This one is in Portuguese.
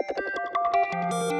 Música